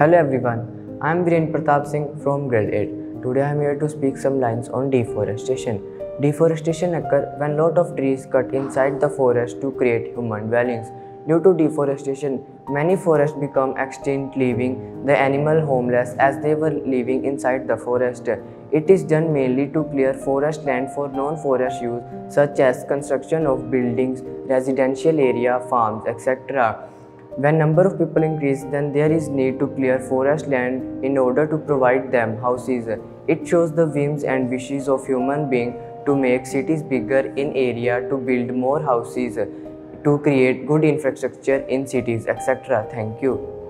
Hello everyone, I am Viren Pratap Singh from grade 8. Today I am here to speak some lines on deforestation. Deforestation occurs when lot of trees cut inside the forest to create human dwellings. Due to deforestation, many forests become extinct leaving the animal homeless as they were living inside the forest. It is done mainly to clear forest land for non-forest use such as construction of buildings, residential area, farms, etc. When number of people increase, then there is need to clear forest land in order to provide them houses. It shows the whims and wishes of human being to make cities bigger in area to build more houses to create good infrastructure in cities, etc. Thank you.